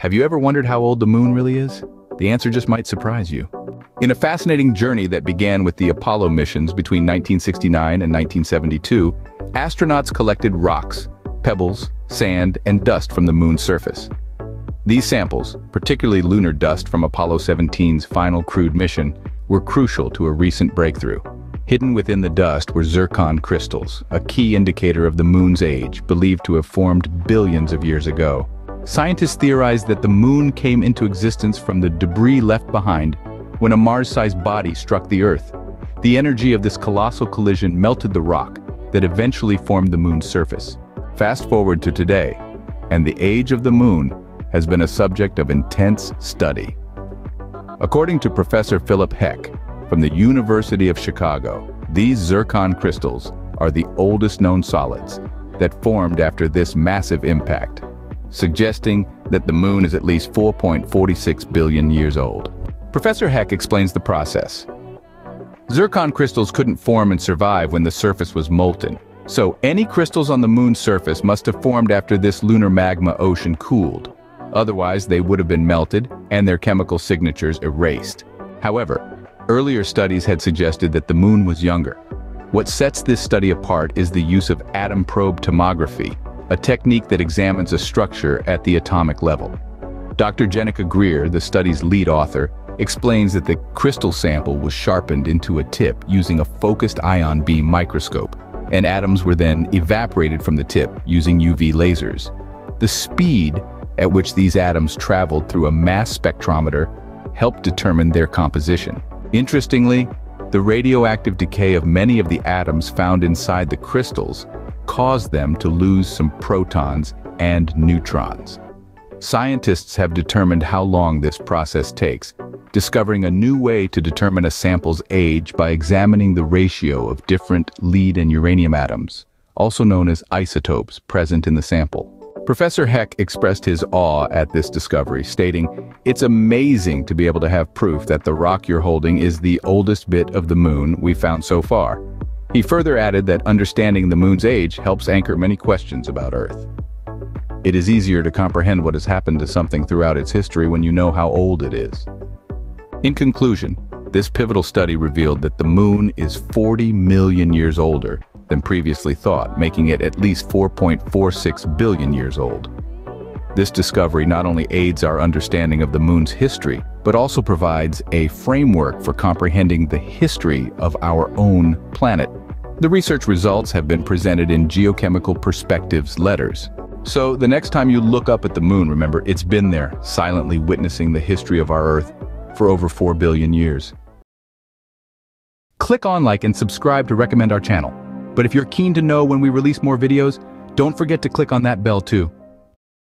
Have you ever wondered how old the moon really is? The answer just might surprise you. In a fascinating journey that began with the Apollo missions between 1969 and 1972, astronauts collected rocks, pebbles, sand, and dust from the moon's surface. These samples, particularly lunar dust from Apollo 17's final crewed mission, were crucial to a recent breakthrough. Hidden within the dust were zircon crystals, a key indicator of the moon's age, believed to have formed billions of years ago. Scientists theorize that the moon came into existence from the debris left behind when a Mars-sized body struck the Earth. The energy of this colossal collision melted the rock that eventually formed the moon's surface. Fast forward to today, and the age of the moon has been a subject of intense study. According to Professor Philip Heck from the University of Chicago, these zircon crystals are the oldest known solids that formed after this massive impact suggesting that the moon is at least 4.46 billion years old. Professor Heck explains the process. Zircon crystals couldn't form and survive when the surface was molten, so any crystals on the moon's surface must have formed after this lunar magma ocean cooled. Otherwise, they would have been melted and their chemical signatures erased. However, earlier studies had suggested that the moon was younger. What sets this study apart is the use of atom probe tomography, a technique that examines a structure at the atomic level. Dr. Jennika Greer, the study's lead author, explains that the crystal sample was sharpened into a tip using a focused ion beam microscope, and atoms were then evaporated from the tip using UV lasers. The speed at which these atoms traveled through a mass spectrometer helped determine their composition. Interestingly, the radioactive decay of many of the atoms found inside the crystals caused them to lose some protons and neutrons. Scientists have determined how long this process takes, discovering a new way to determine a sample's age by examining the ratio of different lead and uranium atoms, also known as isotopes, present in the sample. Professor Heck expressed his awe at this discovery, stating, It's amazing to be able to have proof that the rock you're holding is the oldest bit of the moon we found so far. He further added that understanding the moon's age helps anchor many questions about Earth. It is easier to comprehend what has happened to something throughout its history when you know how old it is. In conclusion, this pivotal study revealed that the moon is 40 million years older than previously thought, making it at least 4.46 billion years old. This discovery not only aids our understanding of the moon's history, but also provides a framework for comprehending the history of our own planet. The research results have been presented in Geochemical Perspectives letters. So the next time you look up at the moon, remember, it's been there, silently witnessing the history of our Earth for over 4 billion years. Click on like and subscribe to recommend our channel. But if you're keen to know when we release more videos, don't forget to click on that bell too.